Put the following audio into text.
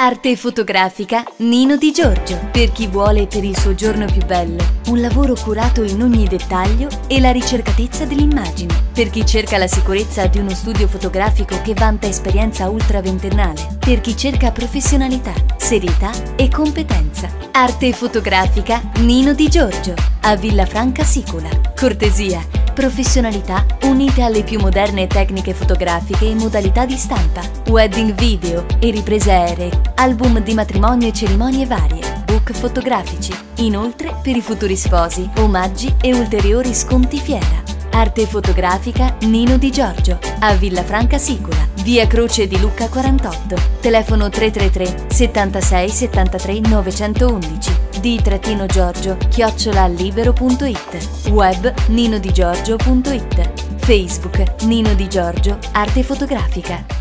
Arte fotografica Nino Di Giorgio. Per chi vuole per il suo giorno più bello, un lavoro curato in ogni dettaglio e la ricercatezza dell'immagine. Per chi cerca la sicurezza di uno studio fotografico che vanta esperienza ultra ventennale. Per chi cerca professionalità, serietà e competenza. Arte fotografica Nino Di Giorgio. A Villafranca Sicola. Cortesia professionalità unite alle più moderne tecniche fotografiche in modalità di stampa, wedding video e riprese aeree, album di matrimonio e cerimonie varie, book fotografici. Inoltre, per i futuri sposi, omaggi e ulteriori sconti fiera. Arte fotografica Nino Di Giorgio, a Villafranca Sicola, via Croce di Lucca 48, telefono 333 76 73 911 di-giorgio chiocciolalibero.it web ninodigiorgio.it Facebook Nino Di Giorgio Arte Fotografica